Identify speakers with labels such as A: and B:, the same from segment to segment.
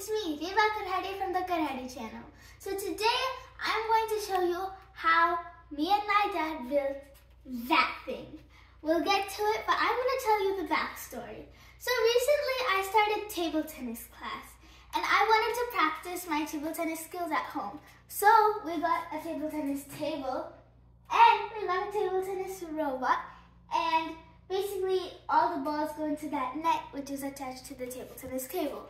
A: it's me, Deva Karhade from the Karhade channel. So today I'm going to show you how me and my dad built that thing. We'll get to it, but I'm going to tell you the backstory. So recently I started table tennis class and I wanted to practice my table tennis skills at home. So we got a table tennis table and we got a table tennis robot and basically all the balls go into that net which is attached to the table tennis table.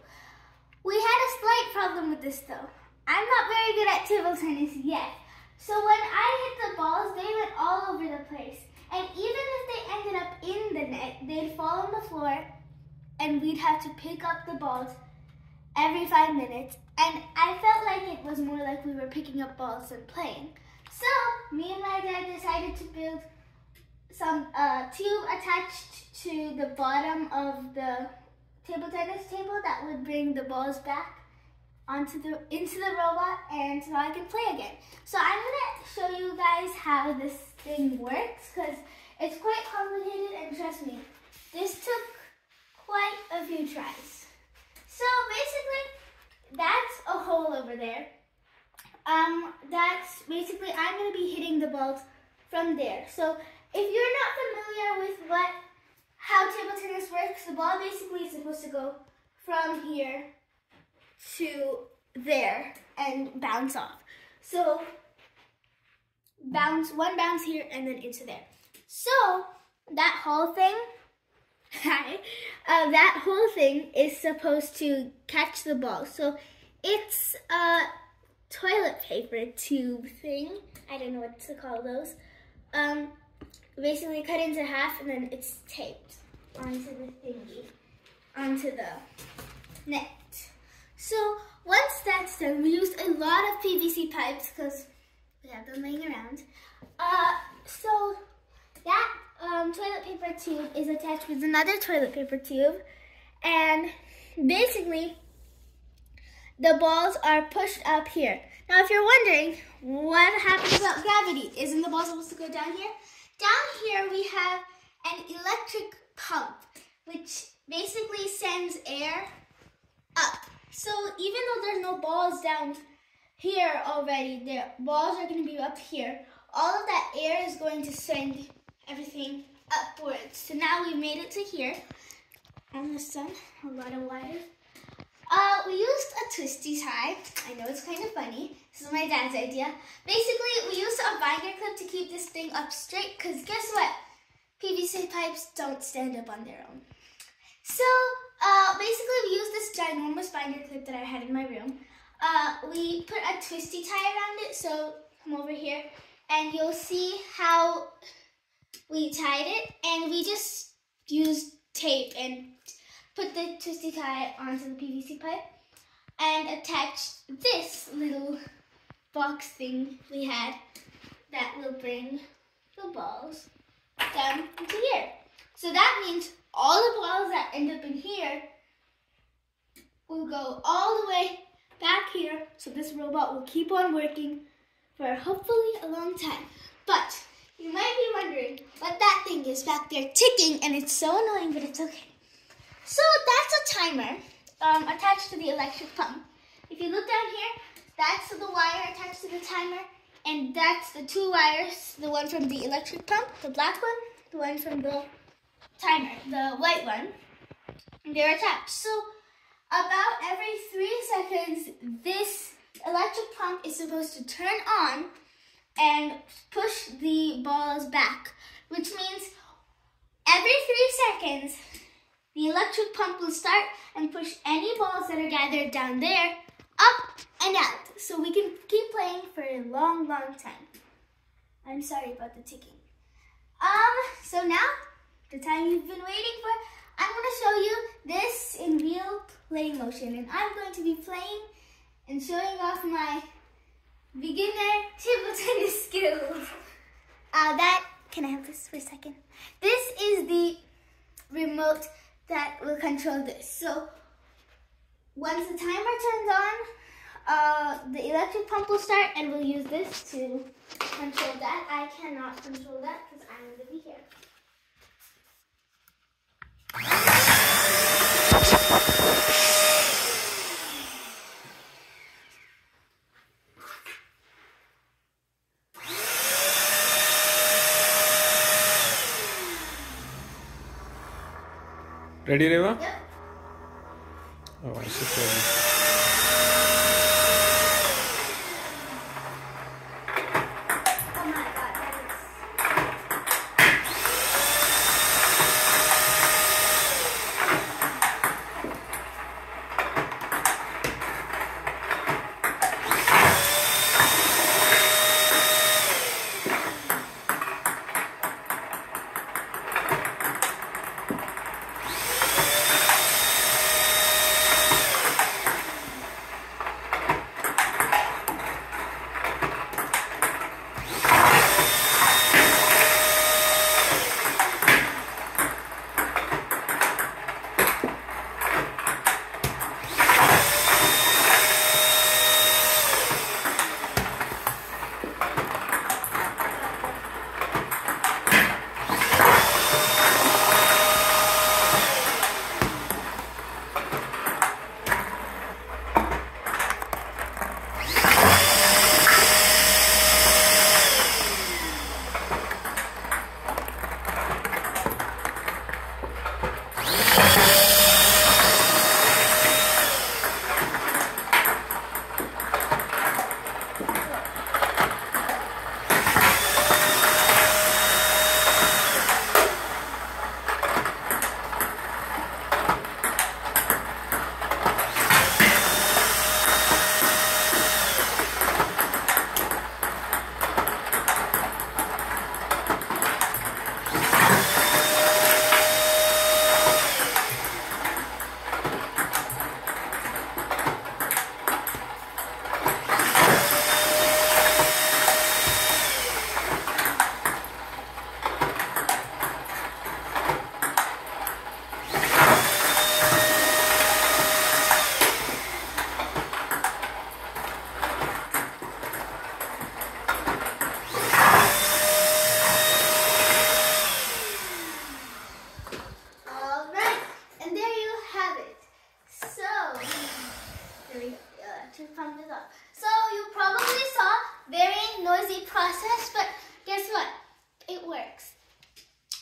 A: We had a slight problem with this though. I'm not very good at table tennis yet. So when I hit the balls, they went all over the place. And even if they ended up in the net, they'd fall on the floor and we'd have to pick up the balls every five minutes. And I felt like it was more like we were picking up balls than playing. So me and my dad decided to build some uh, tube attached to the bottom of the table tennis table that would bring the balls back onto the into the robot and so I can play again. So I'm gonna show you guys how this thing works because it's quite complicated and trust me, this took quite a few tries. So basically, that's a hole over there. Um, that's basically, I'm gonna be hitting the balls from there. So if you're not familiar with what how table tennis works, the ball basically is supposed to go from here to there and bounce off. So bounce, one bounce here and then into there. So that whole thing, hi, uh, that whole thing is supposed to catch the ball. So it's a toilet paper tube thing. I don't know what to call those. Um, basically cut into half and then it's taped onto the thingy, onto the net. So once that's done, we used a lot of PVC pipes because we have them laying around. Uh, so that um, toilet paper tube is attached with another toilet paper tube and basically the balls are pushed up here. Now if you're wondering what happens about gravity, isn't the ball supposed to go down here? Down here we have an electric pump, which basically sends air up. So even though there's no balls down here already, the balls are going to be up here. All of that air is going to send everything upwards. So now we've made it to here. And the sun, a lot of wires. Uh, we used a twisty tie. I know it's kind of funny. This is my dad's idea. Basically, we used a binder clip to keep this thing up straight because guess what? PVC pipes don't stand up on their own. So, uh, basically we used this ginormous binder clip that I had in my room. Uh, we put a twisty tie around it, so come over here and you'll see how we tied it and we just used tape and put the twisty tie onto the PVC pipe and attached this little box thing we had that will bring the balls down into here. So that means all the balls that end up in here will go all the way back here. So this robot will keep on working for hopefully a long time. But you might be wondering what that thing is back there ticking and it's so annoying, but it's okay. So that's a timer um, attached to the electric pump. If you look down here, that's the wire attached to the timer and that's the two wires, the one from the electric pump, the black one, the one from the timer, the white one. They're attached. So about every three seconds, this electric pump is supposed to turn on and push the balls back, which means every three seconds, the electric pump will start and push any balls that are gathered down there up and out. So we can keep playing for a long, long time. I'm sorry about the ticking. Um, so now, the time you've been waiting for, I'm going to show you this in real play motion. And I'm going to be playing and showing off my beginner table tennis skills. Uh, that, can I have this for a second? This is the remote that will control this. So, once the timer turns on, uh, the electric pump will start and we'll use this to control that. I cannot control that because I'm going to be here.
B: Ready, Reva?
A: Yep.
B: Oh, I see.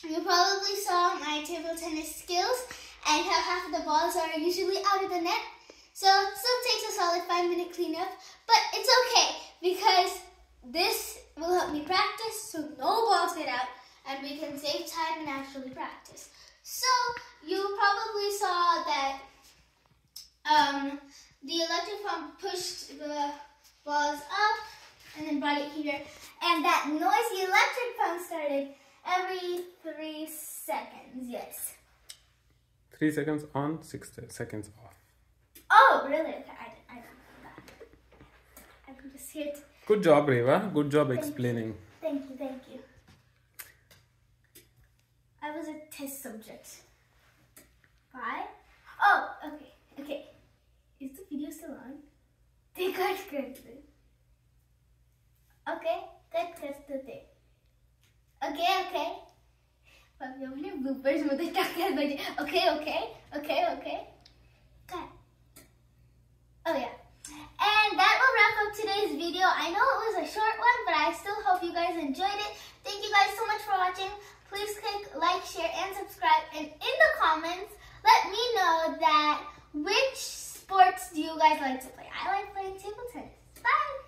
B: You
A: probably saw my table tennis skills and how half of the balls are usually out of the net. So, it still takes a solid five minute cleanup, but it's okay because this will help me practice so no balls get out and we can save time and actually practice. So, you probably saw that um, the electric pump pushed the balls up and then brought it here. And that noisy electric pump started every three seconds. Yes.
B: Three seconds on, six seconds off.
A: Oh, really? Okay, I didn't, I didn't know that. I'm just here to.
B: Good job, Reva. Good job explaining.
A: Thank you, thank you. I was a test subject. Why? Oh, okay, okay. Is the video still on? They got good. okay, okay, okay, okay. Okay. Oh yeah. And that will wrap up today's video. I know it was a short one, but I still hope you guys enjoyed it. Thank you guys so much for watching. Please click like, share, and subscribe. And in the comments, let me know that which sports do you guys like to play. I like playing table tennis. Bye!